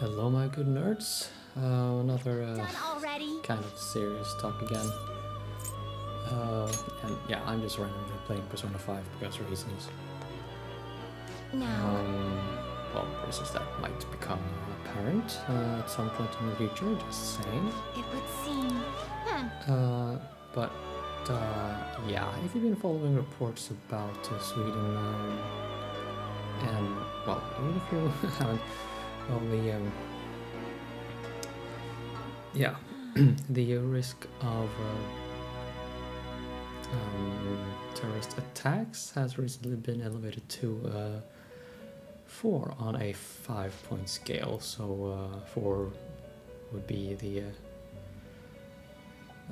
Hello, my good nerds. Uh, another uh, kind of serious talk again. Uh, and yeah, I'm just randomly playing Persona 5 because reasons. No. Um, well, reasons that might become apparent uh, at some point in the future, just saying. It would seem. Hmm. Uh, but uh, yeah, if you've been following reports about uh, Sweden, um, and well, even if you haven't, well, the um, yeah, the risk of uh, um, terrorist attacks has recently been elevated to uh, four on a five-point scale. So uh, four would be the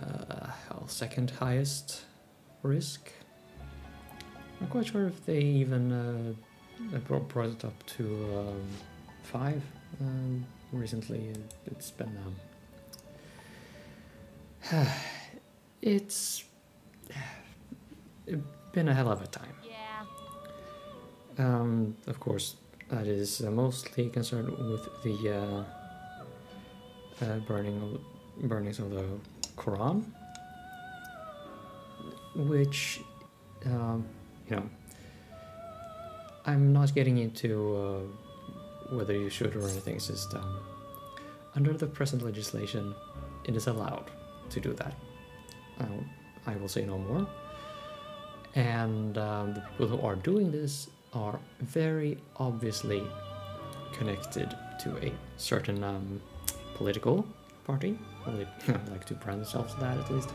uh, uh, second highest risk. Not quite sure if they even uh, brought, brought it up to um, five um, recently. It's been um, it's been a hell of a time. Yeah. Um, of course, that is uh, mostly concerned with the uh, uh, burning of, burnings of the Quran, which, um, you know, I'm not getting into uh, whether you should or anything. It's just um, under the present legislation, it is allowed to do that. Um, I will say no more. And um, the people who are doing this are very obviously connected to a certain um, political party. They like to brand themselves that at least.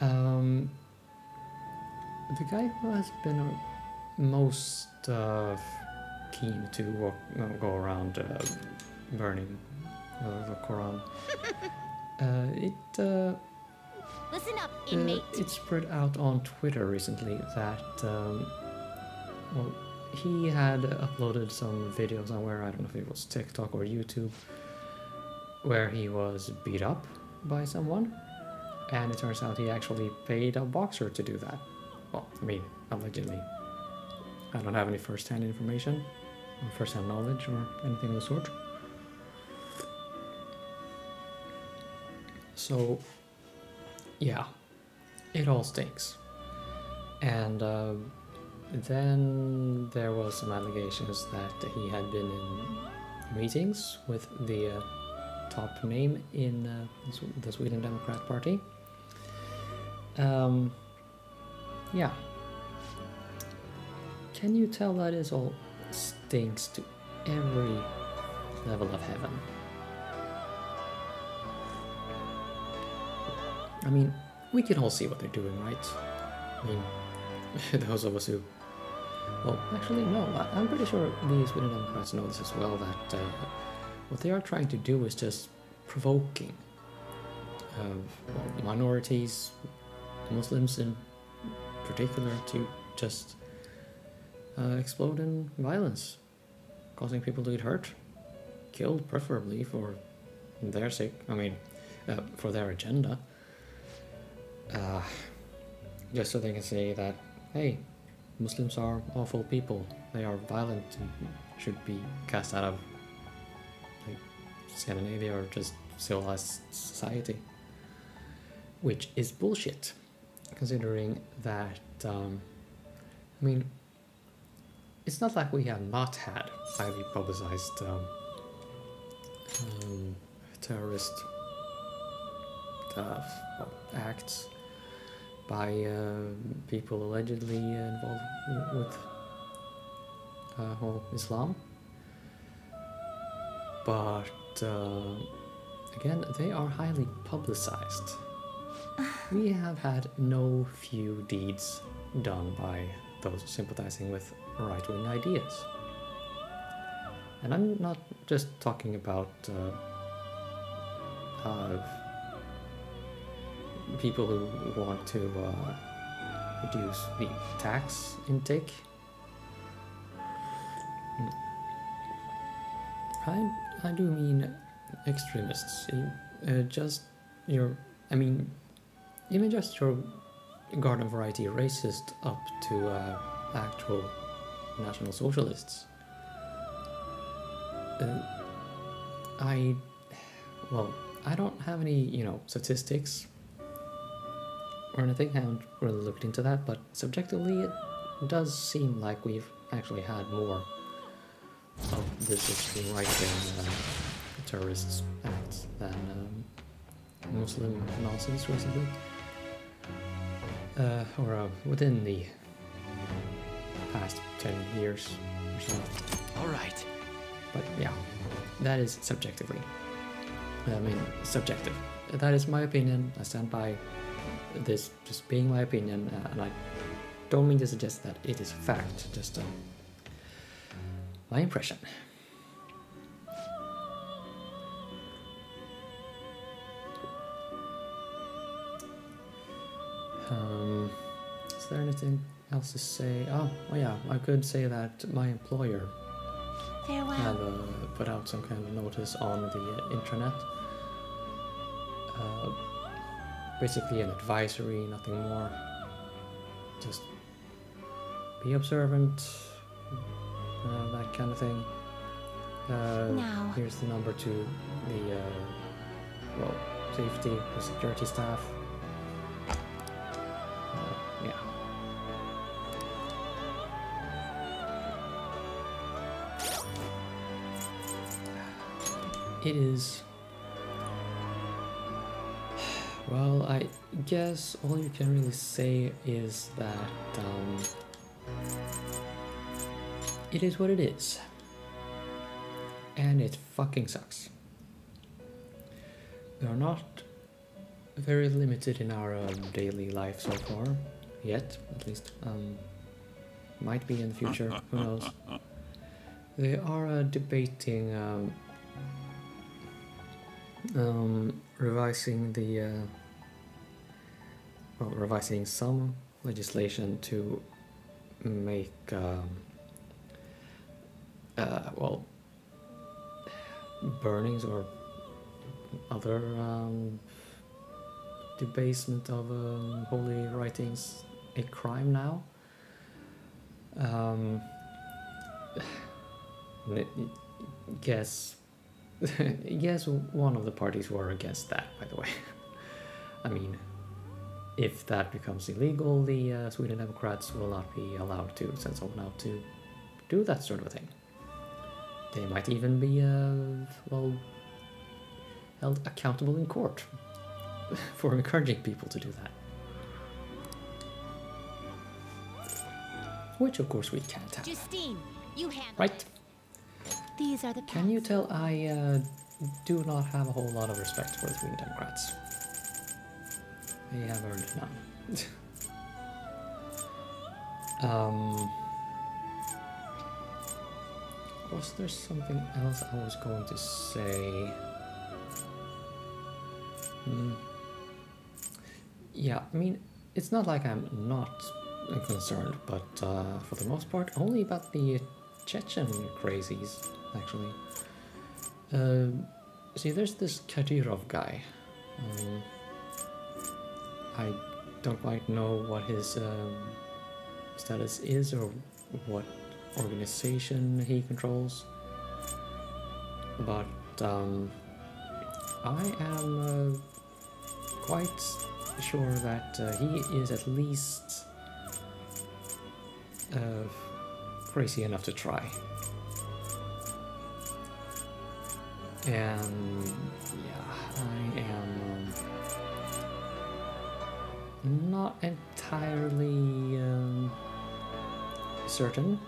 Um, the guy who has been most uh, keen to walk, uh, go around uh, burning uh, the Quran, uh, it uh, Listen up, uh, inmate. it spread out on Twitter recently that um, well, he had uploaded some videos on where I don't know if it was TikTok or YouTube, where he was beat up by someone, and it turns out he actually paid a boxer to do that. Well, I mean, allegedly. I don't have any first-hand information, or first-hand knowledge, or anything of the sort. So, yeah, it all stinks. And uh, then there was some allegations that he had been in meetings with the uh, top name in uh, the Sweden Democrat Party. Um, yeah. Can you tell that is all stinks to every level of heaven? I mean, we can all see what they're doing, right? I mean, those of us who. Well, actually, no. I- I'm pretty sure the Sweden Democrats know this as well. That uh, what they are trying to do is just provoking uh, well, minorities, Muslims in particular, to just uh, explode in violence, causing people to get hurt, killed, preferably for their sake. I mean, uh, for their agenda uh, just so they can say that hey muslims are awful people they are violent and should be cast out of like, scandinavia or just civilized society which is bullshit considering that um, i mean it's not like we have not had highly publicized um, um, terrorist uh, acts by uh, people allegedly involved with uh, whole Islam. But uh, again, they are highly publicized. we have had no few deeds done by those sympathizing with right wing ideas. And I'm not just talking about uh, uh, people who want to uh, reduce the tax intake. Mm. I I do mean extremists. Uh, just your, I mean, even just your garden variety racist up to uh, actual national socialists. Uh, I, well, I don't have any, you know, statistics or anything. I haven't really looked into that, but subjectively, it does seem like we've actually had more of this extreme right-wing uh, terrorist acts than um, Muslim Nazis recently, uh, or uh, within the past ten years or so. All right. But yeah, that is subjectively. I mean, subjective. That is my opinion. I stand by this just being my opinion, uh, and I don't mean to suggest that it is fact, just uh, my impression. Um, is there anything else to say? Oh, oh yeah, I could say that my employer Farewell. have uh, put out some kind of notice on the uh, intranet. Uh, basically, an advisory, nothing more. Just be observant, uh, that kind of thing. Uh, Now. Here's the number to the uh, well safety, the security staff. It is. Well, I guess all you can really say is that um, it is what it is. And it fucking sucks. We are not very limited in our um, daily life so far, yet, at least. Um, might be in the future, who knows. They are uh, debating um, um, revising the uh, well, revising some legislation to make um, uh, well burnings or other um, debasement of um, holy writings a crime now. Um, yes, one of the parties were against that, by the way. I mean, if that becomes illegal, the uh, Sweden Democrats will not be allowed to send someone out to do that sort of thing. They might even be, uh, well, held accountable in court for encouraging people to do that. Which, of course, we can't have. Justine, you handle Right? These are the Can you tell I uh, do not have a whole lot of respect for the Sweden Democrats? They have earned none. um, was there something else I was going to say? Hmm. Yeah, I mean, it's not like I'm not concerned, but uh, for the most part, only about the Chechen crazies, actually. Um see, there's this Kadyrov guy. Um, I don't quite know what his um, status is or what organization he controls, but um, I am uh, quite sure that uh, he is at least uh, crazy enough to try. And yeah, I am not entirely um, certain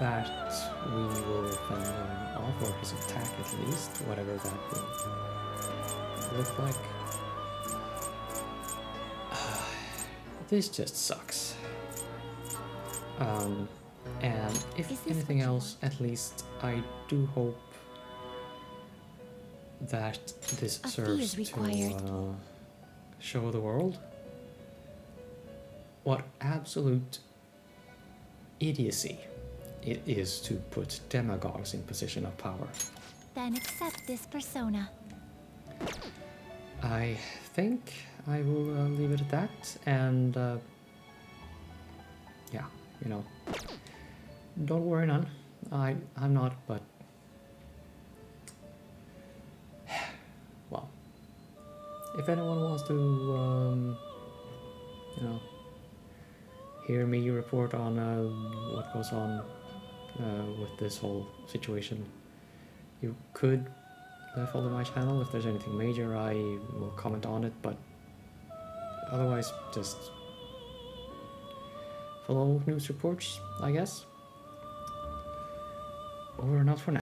that we will fend him off, or his attack at least, whatever that will look like. this just sucks. Um, and if anything else, at least I do hope that this A serves to uh, show the world what absolute idiocy it is to put demagogues in position of power. Then accept this persona. I think I will uh, leave it at that, and uh, yeah, you know, don't worry none. I I'm not, but well. if anyone wants to, um, you know, hear me report on uh, what goes on uh, with this whole situation, you could uh, follow my channel. If there's anything major, I will comment on it, but otherwise, just follow news reports, I guess. Or not for now.